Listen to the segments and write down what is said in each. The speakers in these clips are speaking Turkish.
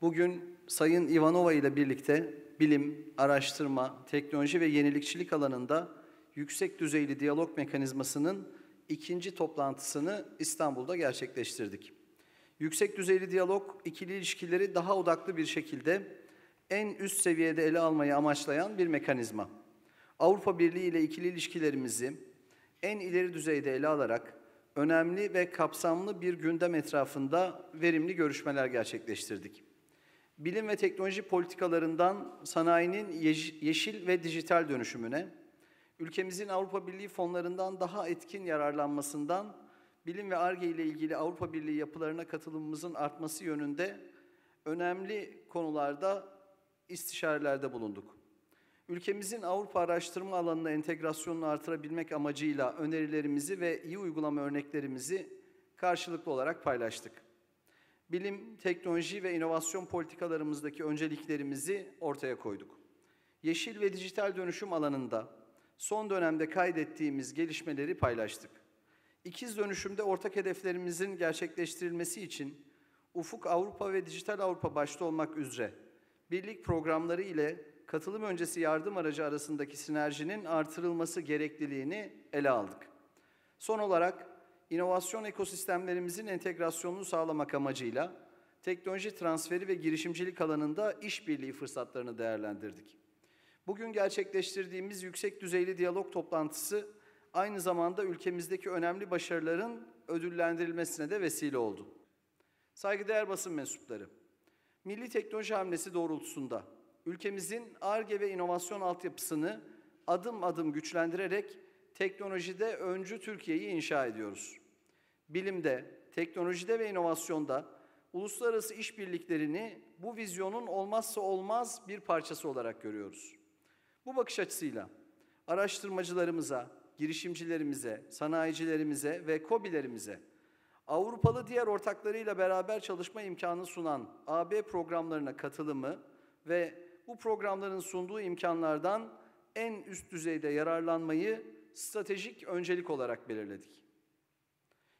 Bugün Sayın Ivanova ile birlikte bilim, araştırma, teknoloji ve yenilikçilik alanında yüksek düzeyli diyalog mekanizmasının ikinci toplantısını İstanbul'da gerçekleştirdik. Yüksek düzeyli diyalog ikili ilişkileri daha odaklı bir şekilde en üst seviyede ele almayı amaçlayan bir mekanizma. Avrupa Birliği ile ikili ilişkilerimizi en ileri düzeyde ele alarak önemli ve kapsamlı bir gündem etrafında verimli görüşmeler gerçekleştirdik. Bilim ve teknoloji politikalarından sanayinin yeş- yeşil ve dijital dönüşümüne, ülkemizin Avrupa Birliği fonlarından daha etkin yararlanmasından bilim ve ARGE ile ilgili Avrupa Birliği yapılarına katılımımızın artması yönünde önemli konularda istişarelerde bulunduk. Ülkemizin Avrupa araştırma alanına entegrasyonunu artırabilmek amacıyla önerilerimizi ve iyi uygulama örneklerimizi karşılıklı olarak paylaştık. Bilim, teknoloji ve inovasyon politikalarımızdaki önceliklerimizi ortaya koyduk. Yeşil ve dijital dönüşüm alanında son dönemde kaydettiğimiz gelişmeleri paylaştık. İkiz dönüşümde ortak hedeflerimizin gerçekleştirilmesi için Ufuk Avrupa ve Dijital Avrupa başta olmak üzere birlik programları ile katılım öncesi yardım aracı arasındaki sinerjinin artırılması gerekliliğini ele aldık. Son olarak inovasyon ekosistemlerimizin entegrasyonunu sağlamak amacıyla teknoloji transferi ve girişimcilik alanında işbirliği fırsatlarını değerlendirdik. Bugün gerçekleştirdiğimiz yüksek düzeyli diyalog toplantısı aynı zamanda ülkemizdeki önemli başarıların ödüllendirilmesine de vesile oldu. Saygıdeğer basın mensupları, milli teknoloji hamlesi doğrultusunda ülkemizin ARGE ve inovasyon altyapısını adım adım güçlendirerek teknolojide öncü Türkiye'yi inşa ediyoruz. Bilimde, teknolojide ve inovasyonda uluslararası işbirliklerini bu vizyonun olmazsa olmaz bir parçası olarak görüyoruz. Bu bakış açısıyla araştırmacılarımıza, girişimcilerimize, sanayicilerimize ve KOBİ'lerimize Avrupalı diğer ortaklarıyla beraber çalışma imkanı sunan AB programlarına katılımı ve bu programların sunduğu imkanlardan en üst düzeyde yararlanmayı stratejik öncelik olarak belirledik.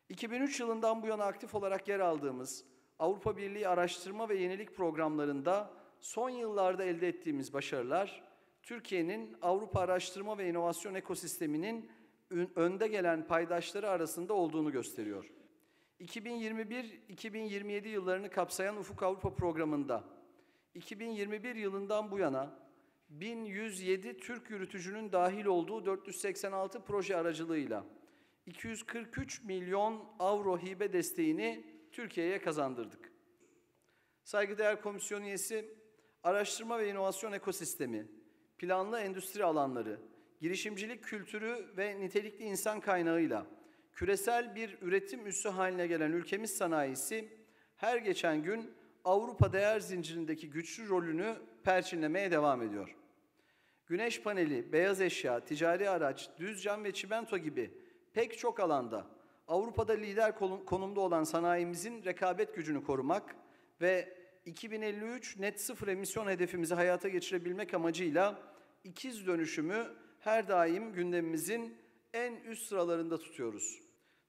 2003 yılından bu yana aktif olarak yer aldığımız Avrupa Birliği araştırma ve yenilik programlarında son yıllarda elde ettiğimiz başarılar, Türkiye'nin Avrupa araştırma ve inovasyon ekosisteminin önde gelen paydaşları arasında olduğunu gösteriyor. 2021-2027 yıllarını kapsayan Ufuk Avrupa programında 2021 yılından bu yana 1107 Türk yürütücünün dahil olduğu 486 proje aracılığıyla 243 milyon avro hibe desteğini Türkiye'ye kazandırdık. Saygıdeğer komisyon üyesi, araştırma ve inovasyon ekosistemi, planlı endüstri alanları, girişimcilik kültürü ve nitelikli insan kaynağıyla küresel bir üretim üssü haline gelen ülkemiz sanayisi her geçen gün Avrupa değer zincirindeki güçlü rolünü perçinlemeye devam ediyor. Güneş paneli, beyaz eşya, ticari araç, düz cam ve çimento gibi pek çok alanda Avrupa'da lider konumda olan sanayimizin rekabet gücünü korumak ve 2053 net sıfır emisyon hedefimizi hayata geçirebilmek amacıyla ikiz dönüşümü her daim gündemimizin en üst sıralarında tutuyoruz.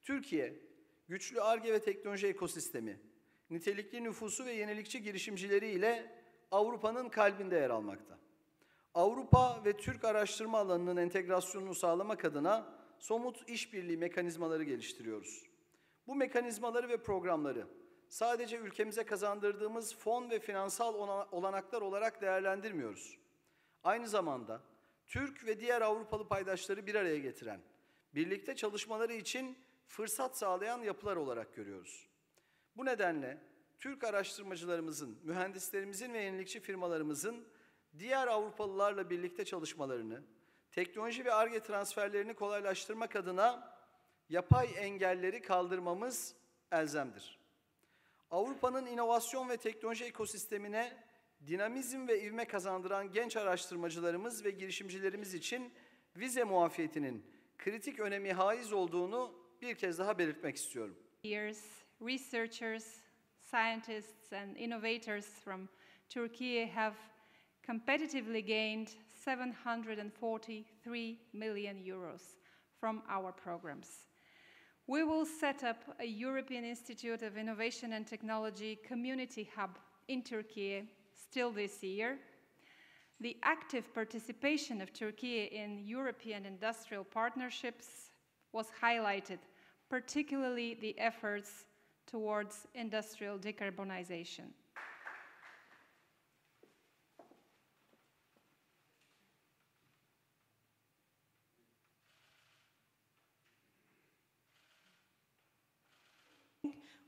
Türkiye, güçlü ARGE ve teknoloji ekosistemi, nitelikli nüfusu ve yenilikçi girişimcileriyle Avrupa'nın kalbinde yer almakta. Avrupa ve Türk araştırma alanının entegrasyonunu sağlamak adına somut işbirliği mekanizmaları geliştiriyoruz. Bu mekanizmaları ve programları sadece ülkemize kazandırdığımız fon ve finansal olanaklar olarak değerlendirmiyoruz. Aynı zamanda Türk ve diğer Avrupalı paydaşları bir araya getiren, birlikte çalışmaları için fırsat sağlayan yapılar olarak görüyoruz. Bu nedenle Türk araştırmacılarımızın, mühendislerimizin ve yenilikçi firmalarımızın diğer Avrupalılarla birlikte çalışmalarını, teknoloji ve ARGE transferlerini kolaylaştırmak adına yapay engelleri kaldırmamız elzemdir. Avrupa'nın inovasyon ve teknoloji ekosistemine dinamizm ve ivme kazandıran genç araştırmacılarımız ve girişimcilerimiz için vize muafiyetinin kritik önemi haiz olduğunu bir kez daha belirtmek istiyorum. Years, researchers, scientists and innovators from Turkey have competitively gained 743 million euros from our programs. We will set up a European Institute of Innovation and Technology community hub in Turkey still this year. The active participation of Turkey in European industrial partnerships was highlighted, particularly the efforts towards industrial decarbonization.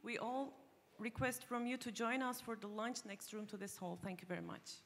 We all request from you to join us for the lunch next room to this hall. Thank you very much.